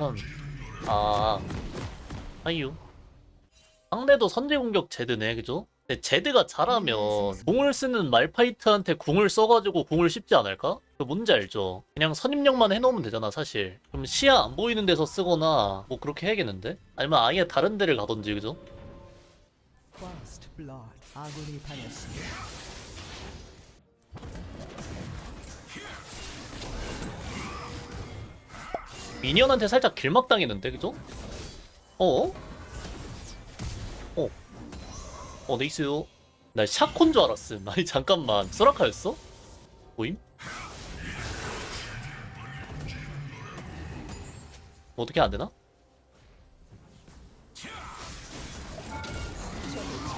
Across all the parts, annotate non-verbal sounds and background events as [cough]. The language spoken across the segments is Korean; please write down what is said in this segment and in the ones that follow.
음. 아, 아이유. 상대도 선제 공격 제드네, 그죠? 근데 제드가 잘하면 궁을 쓰는 말파이트한테 궁을 써가지고 궁을 씹지 않을까? 그 뭔지 알죠? 그냥 선입력만 해놓으면 되잖아, 사실. 그럼 시야 안 보이는 데서 쓰거나 뭐 그렇게 해야겠는데? 아니면 아예 다른 데를 가던지, 그죠? 미니언한테 살짝 길막 당했는데, 그죠? 어? 어? 어, 네이스요. 나 샤콘 줄 알았음. [laughs] 아니, 잠깐만. 소라카였어? 보임? 뭐 어떻게 안 되나?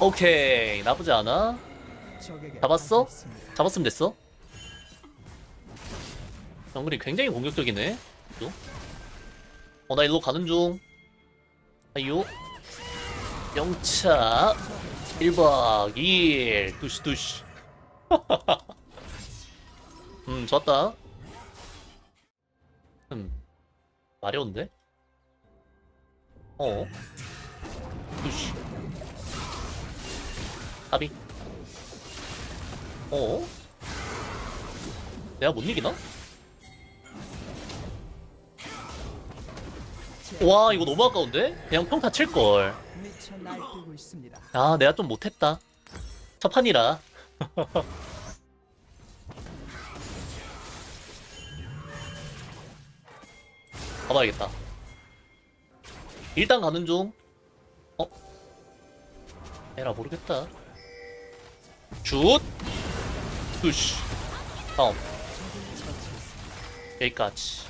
오케이. 나쁘지 않아. 잡았어? 잡았으면 됐어. 정글이 굉장히 공격적이네. 그죠? 어, 나 일로 가는 중. 아유. 영차. 1박 2일. 두시, 두시. [laughs] 음, 좋았다. 음. 마려운데? 어. 두시. 합이. 어? 내가 못 이기나? 와 이거 너무 아까운데? 그냥 평타 칠걸. 아 내가 좀 못했다. 첫 판이라. [laughs] 가봐야겠다. 일단 가는 중. 어? 에라 모르겠다. 슛! 푸시. 다음. 여기까지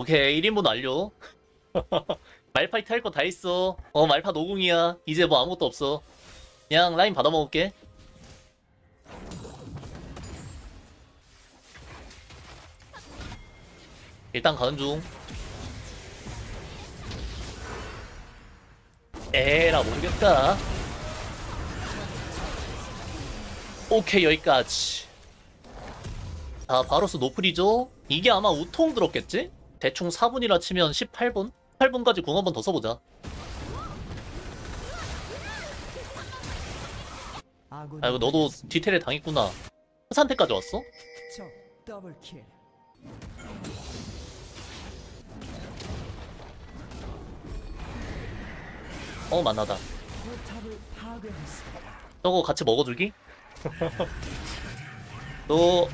오케이 1인분 완료. [laughs] 말파이트 할 거 다 있어. 어 말파 노궁이야. 이제 뭐 아무것도 없어. 그냥 라인 받아먹을게. 일단 가는 중. 에라 모르겠다. 오케이 여기까지. 자 바로스 노플이죠? 이게 아마 우통 들었겠지? 대충 4분이라 치면 18분? 8분까지 궁 한 번 더 써보자 아이고 너도. 디테일에 당했구나 산태까지 왔어? 어 만나다. 저거 같이 먹어줄기? 너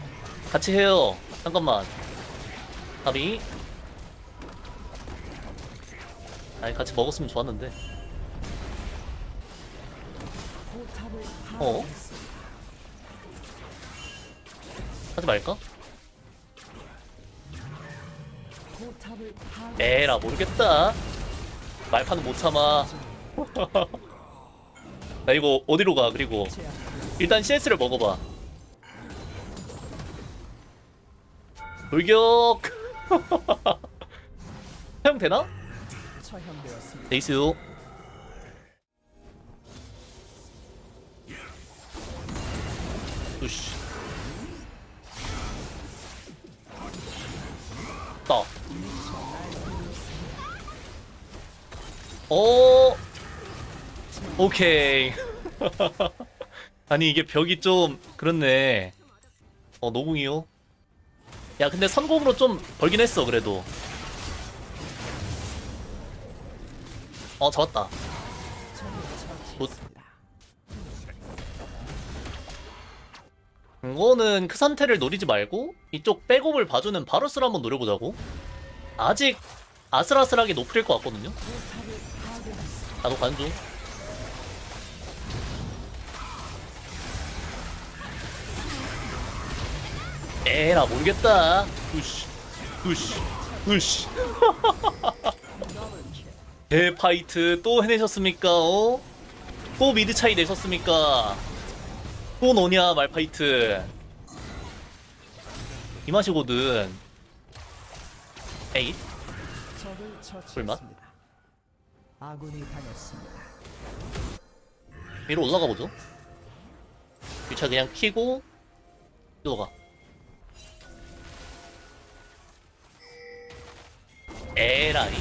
같이 해요 잠깐만 합이 아니 같이 먹었으면 좋았는데 어? 하지 말까? 에라 모르겠다 말파는 못 참아 [laughs] 나 이거 어디로 가 그리고 일단 CS를 먹어봐 돌격 [laughs] 사용 되나? 처형되었습니다. nice 으씨 따오 오케이 아니 이게 벽이 좀 그렇네. 어 노궁이요? 야 근데 선공으로 좀 벌긴 했어 그래도 어 잡았다. good. 이거는 그 상태를 노리지 말고 이쪽 백업을 봐주는 바루스를 한번 노려보자고. 아직 아슬아슬하게 노플일 것 같거든요. 나도 가는 중 에라 모르겠다. 으씨 으씨 으씨 말파이트 또 해내셨습니까 어? 또 미드 차이 내셨습니까 또 노냐 말파이트 이 맛이거든 에잇 당했습니다. 위로 올라가 보죠. 유체 그냥 키고 이리로 가. 에라이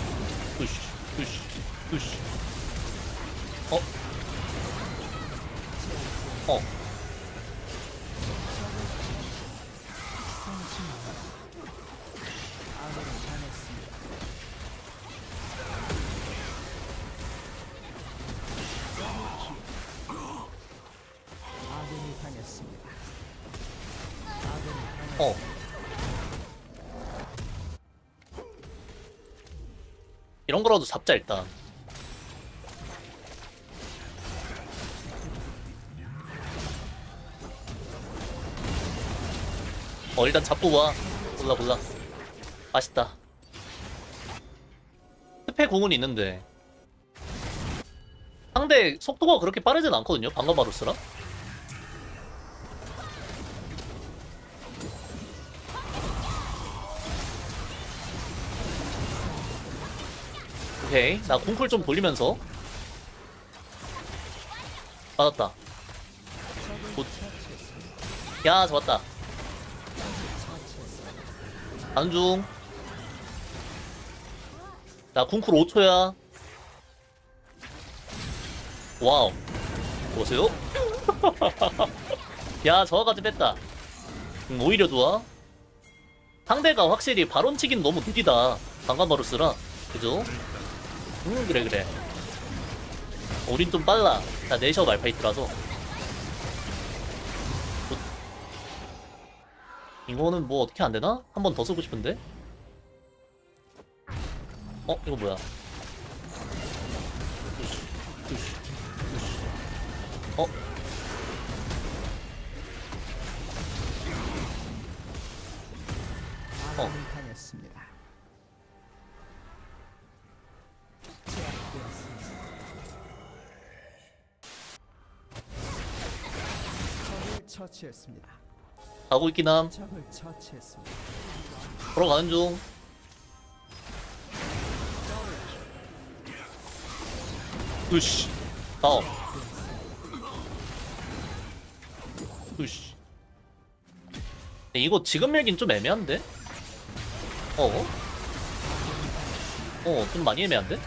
푸쉬 푸쉬 푸쉬 어? 어. 아군이 당했습니다. 아군이 당했습니다. 아군이 당했습니다. 어. 이런 거라도 잡자 일단. 어 일단 잡고 와. 골라 골라. 맛있다. 스페 공은 있는데 상대 속도가 그렇게 빠르진 않거든요. 방가마루스라. 오케이. 나 궁쿨 좀 돌리면서. 맞았다. good. 야 잡았다. 안중. 나 궁쿨 5초야. wow. 보세요? [laughs] 야 저거까지 뺐다. 음, 오히려 좋아. 상대가 확실히 바론 치긴 너무 느리다. 방관 바루스라. 그죠? 음 그래 그래 우린 좀 빨라 나 내셔 말파이트라서 good. 이거는 뭐 어떻게 안되나? 한 번 더 쓰고 싶은데 어? 이거 뭐야 으쌰. 어? 처치했습니다. 가고 있긴 함 적을 처치했습니다. 보러 가는 중 으씨 다음 으씨 근데 이거 지금 밀긴 좀 애매한데? 어? 어, 좀 많이 애매한데?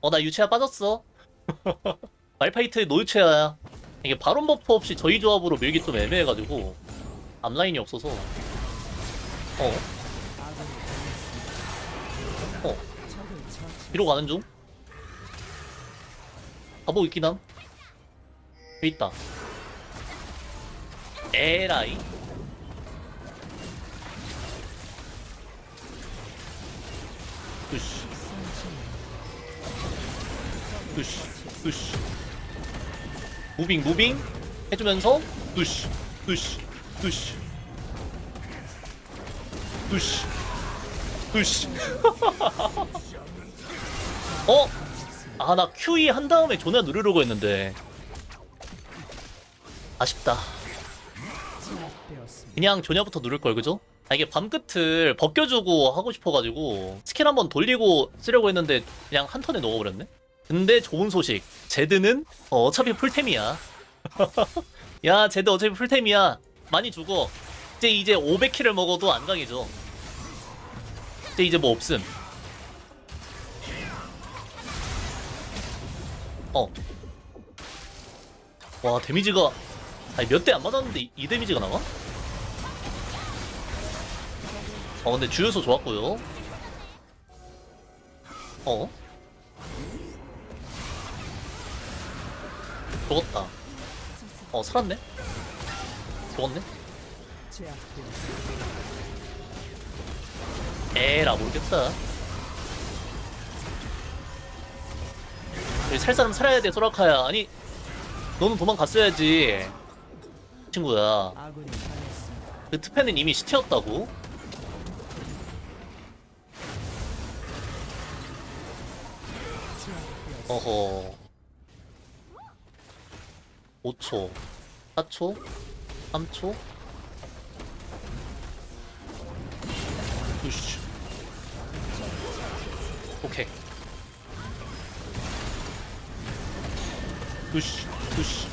어, 나 유체화 빠졌어. [laughs] 말파이트 no유체화야. 이게 바론 buff 없이 저희 조합으로 밀기 좀 애매해가지고 앞라인이 없어서 어. 어. 뒤로 가는 중. 가보고 있긴 함. 여기 있다. 에라이. 으씨, 으씨, 으씨. 무빙, 무빙. 해주면서, 으씨, 으씨, 으씨. 으씨, 으씨. 어? 아, 나 QE 한 다음에 존나 누르려고 했는데. 아쉽다. 그냥 조냐부터 누를 걸 그죠? 아 이게 밤끝을 벗겨주고 하고 싶어가지고 스킬 한번 돌리고 쓰려고 했는데 그냥 한 턴에 넣어버렸네? 근데 좋은 소식. 제드는 어, 어차피 풀템이야. [laughs] 야 제드 어차피 풀템이야. 많이 죽어. 이제 이제 500킬을 먹어도 안 강해져. 이제 이제 뭐 없음. 어와 데미지가 아니 몇 대 안 맞았는데 이, 이 데미지가 나와? 어 근데 주유소 좋았고요. 어? 죽었다 어 살았네 죽었네. 에라 모르겠다 여기 살 사람 살아야 돼 소라카야 아니 너는 도망갔어야지 친구야. 그 트패는 이미 시체였다고? 어허 5초 4초 3초? 으쉬 오케이. 으쉬 으쉬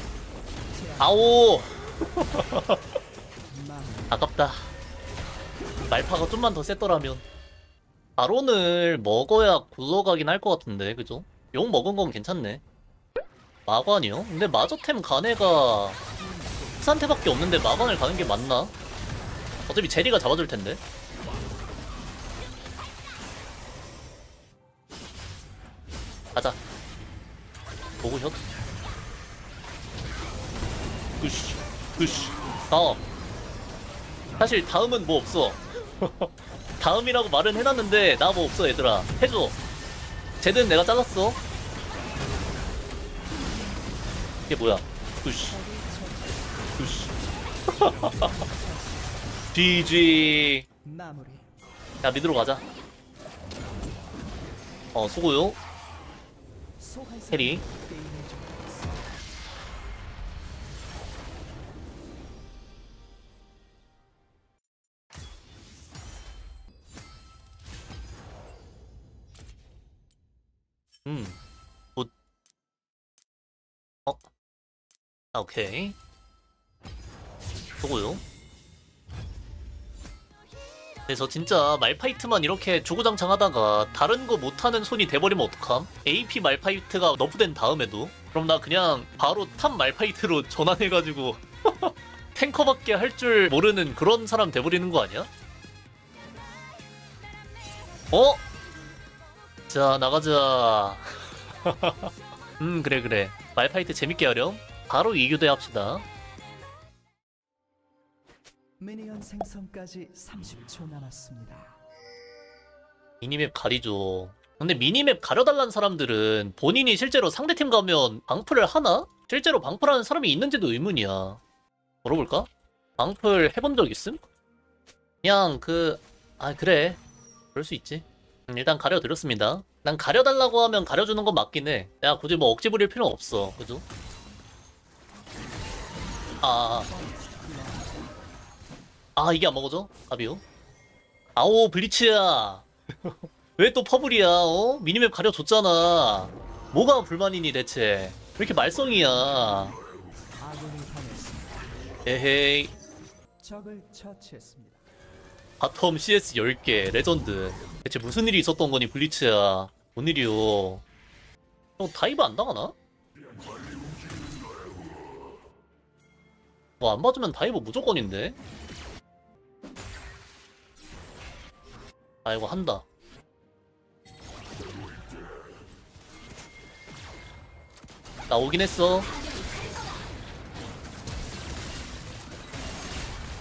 아오! 망 [laughs] 아깝다. 말파가 좀만 더 셌더라면. 바론을 먹어야 굴러가긴 할 것 같은데 그죠? 용 먹은 건 괜찮네 마관이요? 근데 마저템 가네가 스한테밖에 없는데 마관을 가는 게 맞나? 어차피 제리가 잡아줄 텐데. 가자. 보고 혁. 으쉬 으쉬 다음 사실 다음은 뭐 없어. [laughs] 다음이라고 말은 해놨는데 나 뭐 없어 얘들아. 해줘. 쟤는 내가 잘랐어 이게 뭐야? 으쉬 으쉬 GG. 야 미드로 가자. 어 수고요. 해리. 음. 아, 오케이. 수고요. 네, 저 진짜 말파이트만 이렇게 주구장창 하다가 다른 거 못하는 손이 돼버리면 어떡함? AP 말파이트가 nerf된 다음에도? 그럼 나 그냥 바로 top 말파이트로 [laughs] 전환해가지고 [laughs] tanker밖에 할 줄 모르는 그런 사람 돼버리는 거 아니야? 어? 자 나가자 [laughs] 음 그래 그래 말파이트 재밌게 하렴 바로 이교대 합시다 미니언 생성까지 30초 남았습니다. 미니맵 가리죠 근데 미니맵 가려달라는 사람들은 본인이 실제로 상대팀 가면 방풀을 하나? 실제로 방풀하는 사람이 있는지도 의문이야 물어볼까? 방풀 해본 적 있음? 그냥 그... 아 그래 그럴 수 있지 음, 일단 가려드렸습니다 난 가려달라고 하면 가려주는 건 맞긴 해 내가 굳이 뭐 억지 부릴 필요는 없어 그죠? 아... 아 이게 안 먹어져? 아비오? 아오 블리츠야 [laughs] 왜 또 퍼블이야 어? 미니맵 가려줬잖아 뭐가 불만이니 대체 왜 이렇게 말썽이야. 에헤이. bottom CS 10개 레전드 대체 무슨 일이 있었던 거니 블리츠야 뭔 일이요 형 dive 안 당하나? 뭐 안 맞으면 dive 무조건인데 아 이거 한다 나 오긴 했어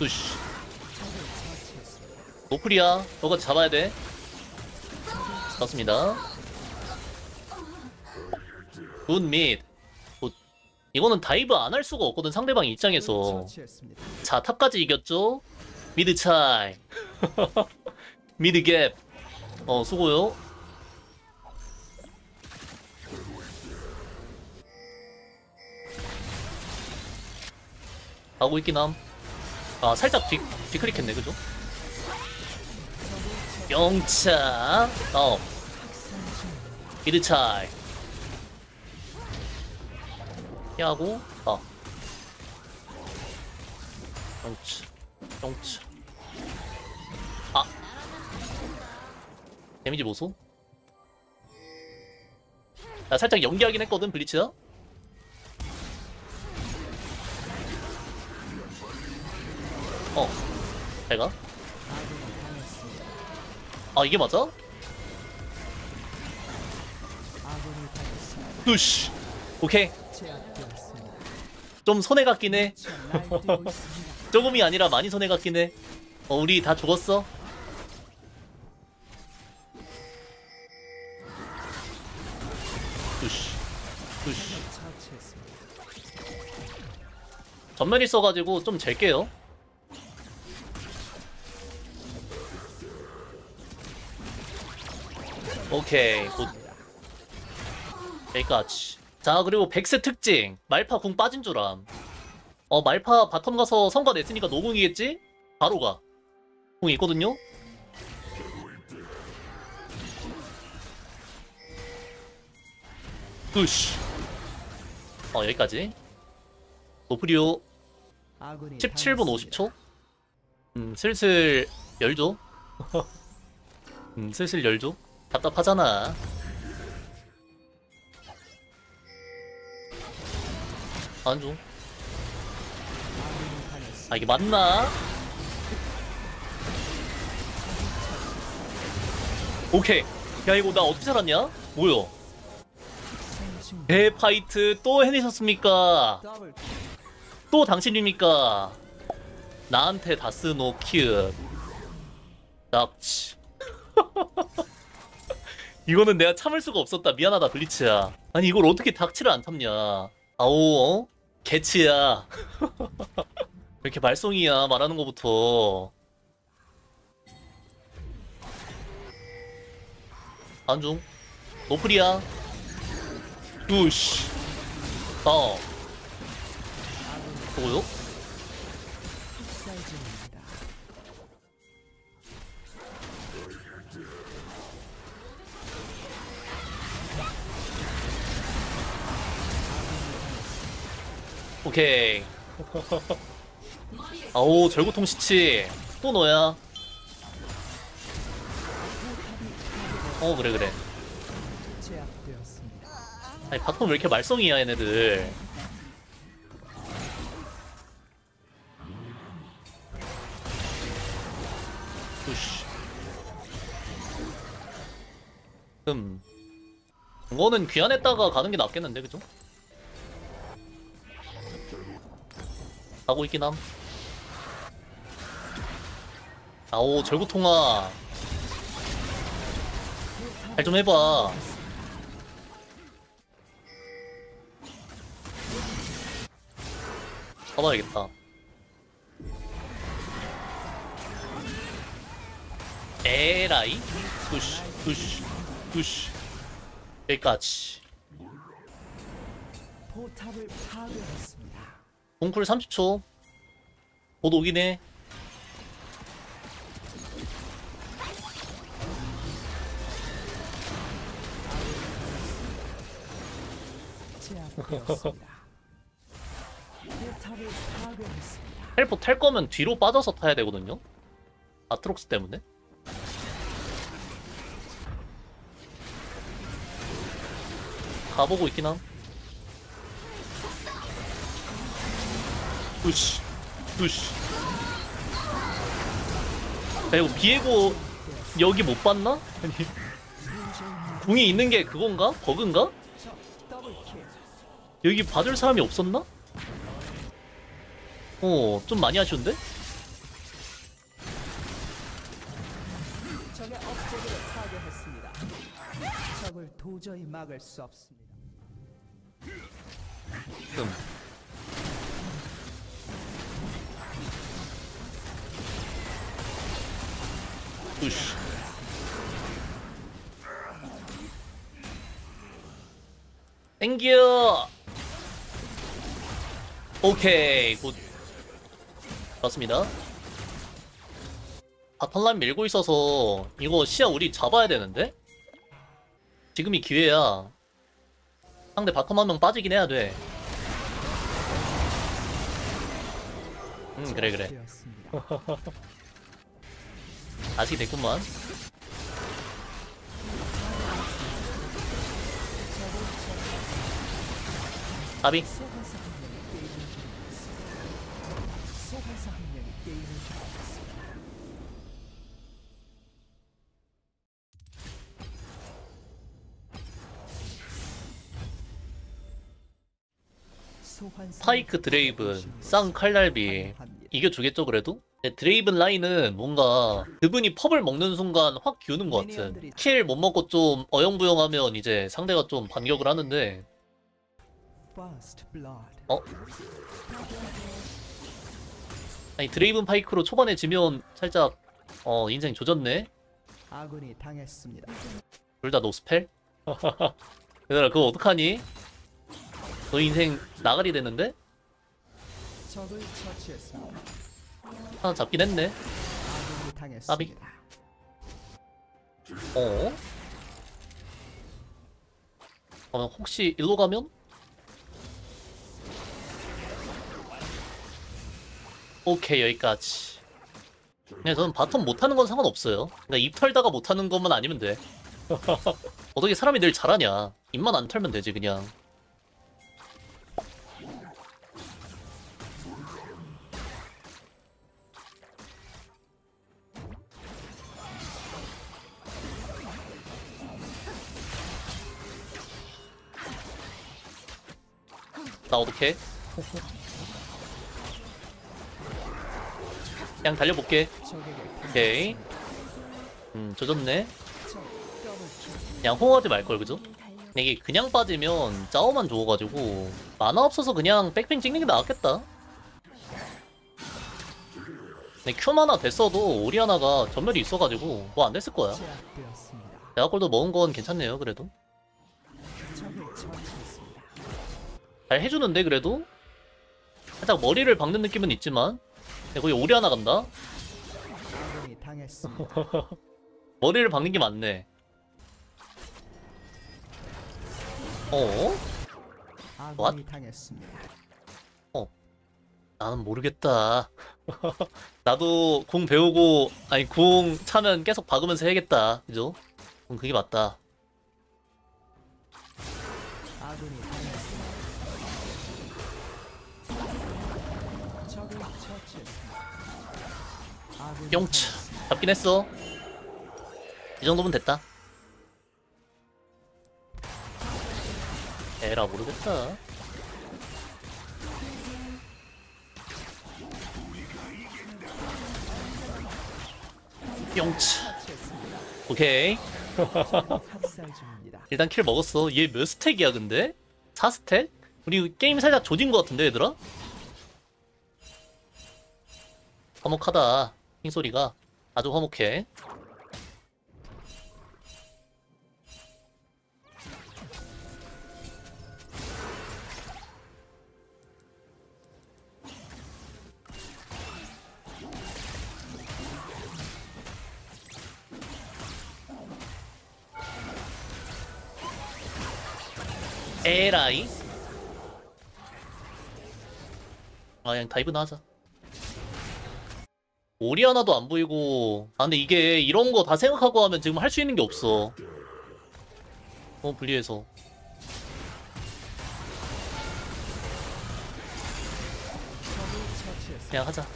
으씨 no플이야. 저거 잡아야 돼. 잡습니다. good mid. good. 이거는 dive 안 할 수가 없거든 상대방 입장에서. 처치했습니다. 자 top까지 이겼죠. mid 차이. [laughs] mid gap. 어 수고요. 가고 있긴 함. 아 살짝 뒤 뒤클릭했네 그죠? 영차 어 미드 차이 피하고 어. 영차 영차 아. 데미지 보소 나 살짝 연기하긴 했거든 블리츠야 어. 잘가. 아 이게 맞아? 으쉬 오케이. 좀 손해 같긴 해. [laughs] 조금이 아니라 많이 손해 같긴 해 어, 우리 다 죽었어? 으쉬 처치했습니다. 전면 있어가지고 좀 잴게요 오케이 good 여기까지 자 그리고 벡스 특징 말파 궁 빠진 줄 암 어 말파 bottom 가서 성과 냈으니까 no궁이겠지? 바로 가궁 있거든요? 으쉬 어 여기까지 노프리오 아군이 17분 당했습니다. 50초? 음, 슬슬 열죠. [laughs] 음, 슬슬 열죠? 답답하잖아. 안 줘. 아, 이게 맞나? 오케이. 야, 이거 나 어떻게 살았냐? 뭐야? 대파이트 또 해내셨습니까? 또 당신입니까? 나한테 다스노 키읔 낙치 [laughs] 이거는 내가 참을 수가 없었다 미안하다 블리츠야 아니 이걸 어떻게 닥치를 안 탐냐 아오 어? 개치야. 왜 [laughs] 이렇게 말썽이야 말하는 거부터. 안중. 노플이야. 두시 어. 뭐요? 오케이. 아오 절구통 시치 또 너야. 어 그래 그래. 아니 bottom 왜 이렇게 말썽이야 얘네들. 음. 이거는 귀환했다가 가는 게 낫겠는데 그죠? 가고 있긴 함. 아오 절구통아. 잘 좀 해봐. 잡아야겠다. 에라이? 푸쉬, 푸쉬, 푸쉬. 여기까지. 포탑을 파괴했습니다. 동쿨 30초. 곧 오긴 해. 헬포 탈 거면 뒤로 빠져서 타야 되거든요. 아트록스 때문에. 가보고 있긴 함. 우씨, 우씨. 야, 이거 비에고 여기 못 봤나? 아니, 궁이 있는 게 그건가? 버그인가? 여기 봐줄 사람이 없었나? 어, 좀 많이 아쉬운데? 적의 업적을 파괴했습니다. 적을 도저히 막을 수 없습니다. 음. 우씨. 땡겨! 오케이, 굿. 좋습니다. bottom라인 밀고 있어서 이거 시야 우리 잡아야 되는데? 지금이 기회야. 상대 bottom 한 명 빠지긴 해야 돼. 음, 그래, 그래. [laughs] 아직 됐구만. 아비. 파이크 드레이븐, 쌍 칼날비 이겨 주겠죠 그래도? 근데 드레이븐 라인은 뭔가 그분이 펍을 먹는 순간 확 기우는 것 같아. 킬못 먹고 좀 어영부영하면 이제 상대가 좀 반격을 하는데. 어? 아니 드레이븐 파이크로 초반에 지면 살짝 어 인생 조졌네. 아군이 당했습니다. 둘 다 no spell? [laughs] 얘들아 그거 어떡하니? 너 인생 나가리 됐는데? 적을 처치했습니다. 하나 잡긴 했네. 당했습니다. 어? 그러면 혹시 일로 가면? 오케이 여기까지 네, 저는 bottom 못하는 건 상관없어요. 그러니까 입 털다가 못하는 것만 아니면 돼. [laughs] 어떻게 사람이 늘 잘하냐. 입만 안 털면 되지, 그냥. 나 어떡해? 그냥 달려볼게. 오케이. 음, 조졌네. double kill. 그냥 호응하지 말걸, 그죠? 근데 이게 그냥 빠지면 짜오만 죽어가지고 mana 없어서 그냥 back ping 찍는 게 나았겠다. 근데 Q mana 됐어도 오리아나가 점멸이 있어가지고 뭐 안 됐을 거야. 제압되었습니다. 제압골도 먹은 건 괜찮네요, 그래도. 잘 해주는데, 그래도? 살짝 머리를 박는 느낌은 있지만. 근데 거기 오리아나 간다? 아군이 당했습니다. [laughs] 머리를 박는 게 맞네. 어? 아군이 당했습니다. 나는 모르겠다. [laughs] 나도 공 배우고, 아니, 공 차면 계속 박으면서 해야겠다. 그죠? 음, 그게 맞다. 아군이 당했습니다. 적을 처치했습니다. 아군이 용치. 당했습니다. 잡긴 했어. 이 정도면 됐다. 에라, 모르겠다. 용치. 처치했습니다. 오케이. 중입니다. [laughs] 일단 킬 먹었어. 얘 몇 스택이야, 근데? 4스택? 우리 게임 살짝 조진 것 같은데, 얘들아? 화목하다. 핑소리가. 아주 화목해. 에라이. 아, 그냥 다이브나 하자. 오리아나도 안 보이고. 아, 근데 이게 이런 거 다 생각하고 하면 지금 할 수 있는 게 없어. 어, 분리해서. 그냥 하자.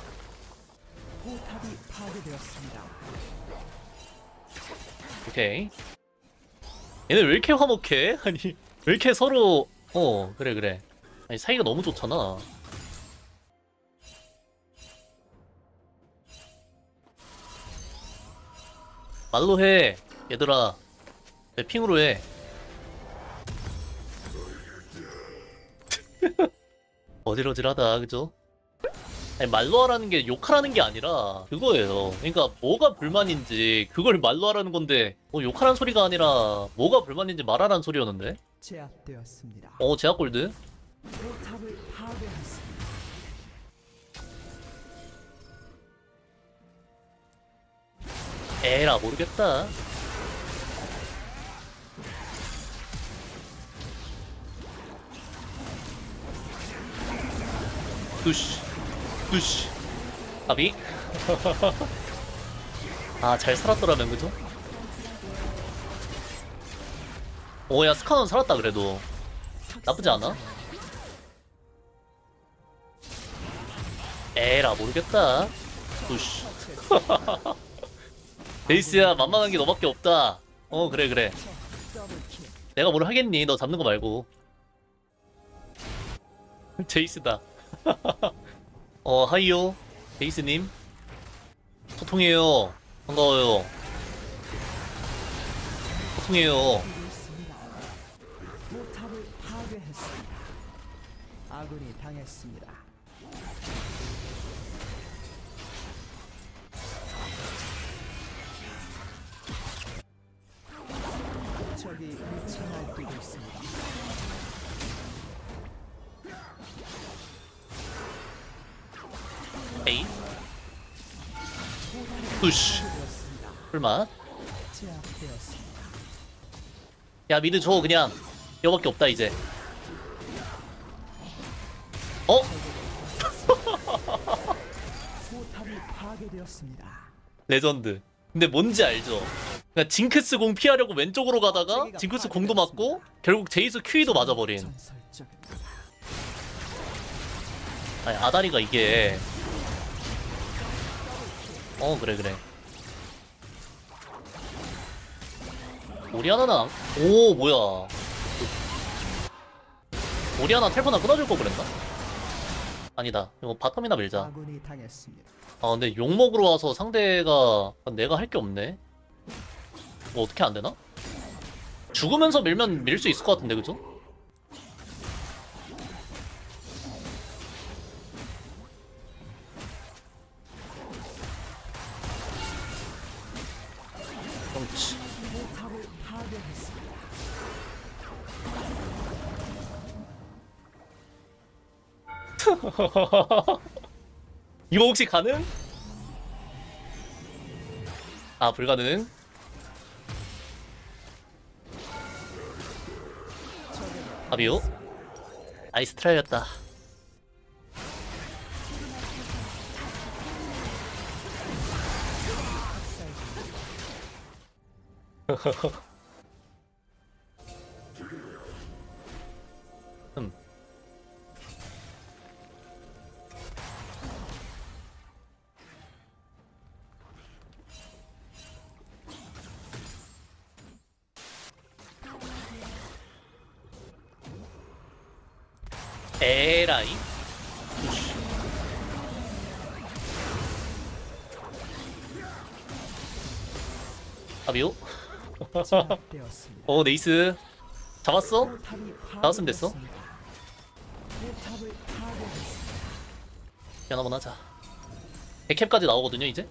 오케이. 얘네 왜 이렇게 화목해? [laughs] 아니, 왜 이렇게 서로, 어, 그래, 그래. 아니, 사이가 너무 좋잖아. 말로 해, 얘들아. 내 핑으로 해. [laughs] 어지러질하다, 그죠? 아니, 말로 하라는 게 욕하라는 게 아니라 그거예요. 그러니까 뭐가 불만인지 그걸 말로 하라는 건데 뭐 욕하라는 소리가 아니라 뭐가 불만인지 말하라는 소리였는데? 제압되었습니다. 어, 제약골드? 포탑을 파괴했습니다. 에라 모르겠다. 두시, 두시. 아비? [laughs] 아, 잘 살았더라면, 그죠? 오, 야, 스카는 살았다, 그래도. 나쁘지 않아? 에라, 모르겠다. 두시. [laughs] 베이스야, 만만한 게 너밖에 없다. 어, 그래, 그래. 내가 뭘 하겠니? 너 잡는 거 말고. [laughs] 제이스다. [laughs] 어, 하이요. 제이스님. 소통해요. 반가워요. 소통해요. 아군이 당했습니다. 적이 미쳐 날뛰고 있습니다. 에이. push. 제압되었습니다. 야, mid 줘, 그냥. 이거밖에 없다, 이제. 레전드. 근데 뭔지 알죠? 그러니까 징크스 궁 피하려고 왼쪽으로 가다가 징크스 궁도 맞고 결국 제이스 QE도 맞아버린. 아니 아다리가 이게 어 그래 그래 오리아나는 안... 오 뭐야 오리아나 텔포나 끊어줄 거 그랬나? 아니다 이거 bottom이나 밀자 아군이 당했습니다. 아 근데 용 먹으러 와서 상대가 내가 할 게 없네 뭐 어떻게 안 되나? 죽으면서 밀면 밀 수 있을 것 같은데 그죠? [laughs] 이거 혹시 가능? 아 불가능. 아비오 아이스 트라이였다 [laughs] 에라이 아비오 제압되었습니다. [laughs] 어 네이스 잡았어? 나왔으면 됐어? 한번 하자 백캡까지 나오거든요 이제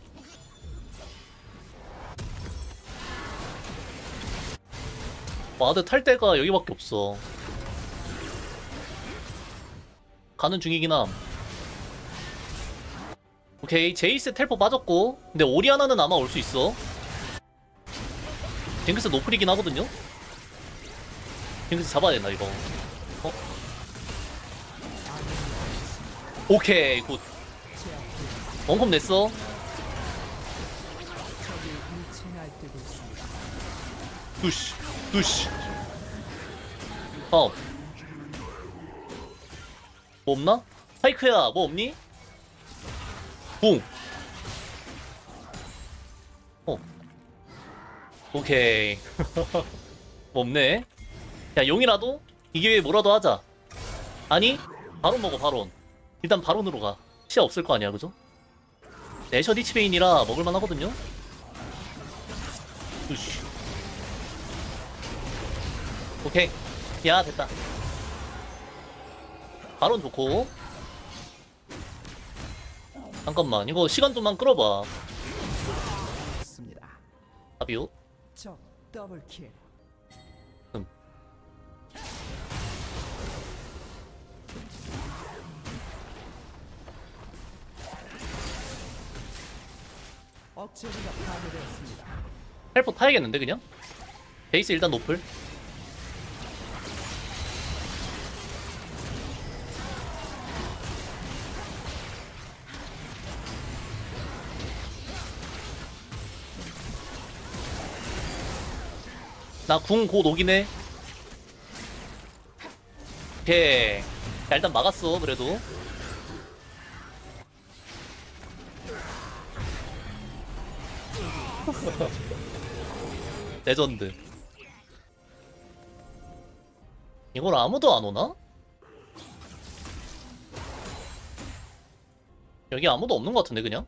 ward 탈 데가 여기밖에 없어 가는 중이긴 함 오케이 제이스 텔포 빠졌고 근데 오리아나는 아마 올 수 있어 징크스 no플이긴 하거든요 징크스 잡아야 된다 이거 어? 오케이 good. one콤 냈어. 두시 두시 다음 뭐 없나? 파이크야 뭐 없니? 붕. 어. 오케이. [laughs] 뭐 없네. 야 용이라도? 이 기회에 뭐라도 하자. 아니? 바론 먹어 바론. 일단 바론으로 가. 시야 없을 거 아니야 그죠? 내셔 디치베인이라 먹을만 하거든요? 두시 오케이. 야 됐다 바론 좋고 잠깐만 이거 시간 좀만 끌어봐. 아비오. 음. 헬포 타야겠는데 그냥? 베이스 일단 노플 나 궁 곧 오긴 해 오케이 야, 일단 막았어 그래도 [laughs] 레전드 이걸 아무도 안 오나? 여기 아무도 없는 것 같은데 그냥?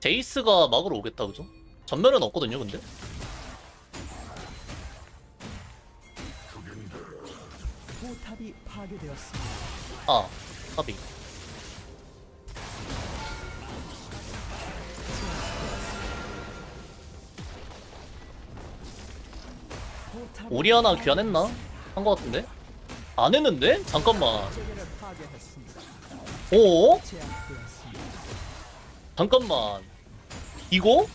제이스가 막으러 오겠다 그죠? 점멸은 없거든요 근데? 포탑이 파괴되었습니다. 아 포탑을 오리아나 귀환했나? 한 것 같은데? 안 했는데? 잠깐만. 오? 잠깐만 이거?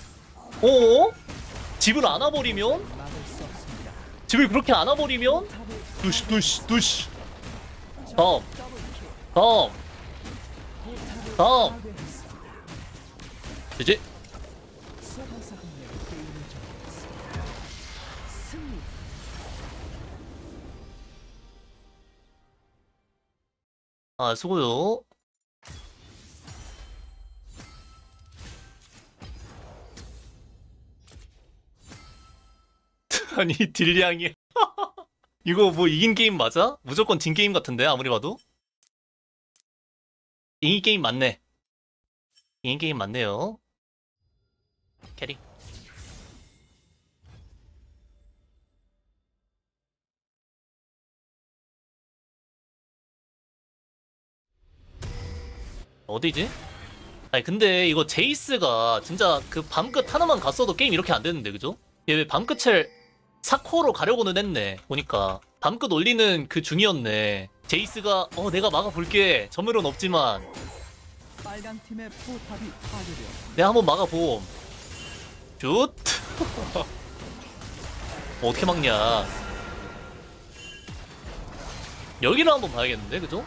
오? 집을 안아버리면? 집을 그렇게 안아버리면? 두시 두시 두시 명이 게임을 종료했습니다. 승리. 아 수고요. [laughs] 아니 딜량이 [laughs] 이거 뭐 이긴 게임 맞아? 무조건 진 게임 같은데 아무리 봐도 이긴 게임 맞네. 이긴 게임 맞네요. 캐리. 어디지? 아니 근데 이거 제이스가 진짜 그 밤끝 하나만 갔어도 게임 이렇게 안 되는데 그죠? 얘 왜 밤끝을 4코로 가려고는 했네. 보니까 밤끝 올리는 그 중이었네. 제이스가 어 내가 막아볼게. 점멸은 없지만. 내가 한번 막아봄. 슛! 뭐 [laughs] 어떻게 막냐? 여기를 한번 봐야겠는데 그죠?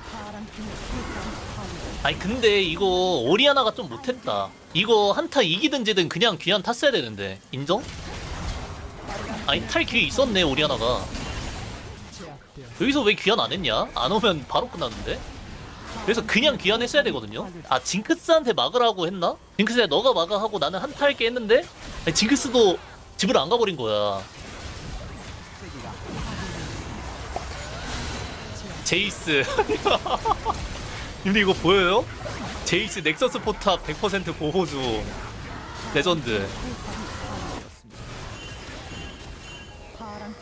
아니 근데 이거 오리아나가 좀 못했다. 이거 한타 이기든 지든 그냥 귀한 탔어야 되는데. 인정? 아니 탈 기회 있었네 오리아나가. 여기서 왜 귀한 안 했냐? 안 오면 바로 끝나는데? 그래서 그냥 귀환 했어야 되거든요? 아 징크스한테 막으라고 했나? 징크스야 너가 막아 하고 나는 한타 할게 했는데 아니, 징크스도 집을 안 가버린 거야 제이스 [laughs] 근데 이거 보여요? 제이스 넥서스 포탑 100% 보호 중 레전드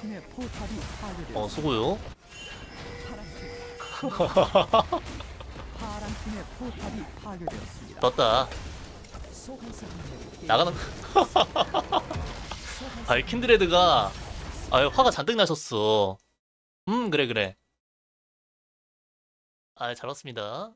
팀의 포탑이 파괴되었습니다. 어 수고요 파란 팀. 파란 팀의 포탑이 파괴되었습니다. 떴다 소환사 한 나가는 소환사 발킨드레드가 [laughs] 아유 화가 잔뜩 나셨어 음 그래 그래 아잘 봤습니다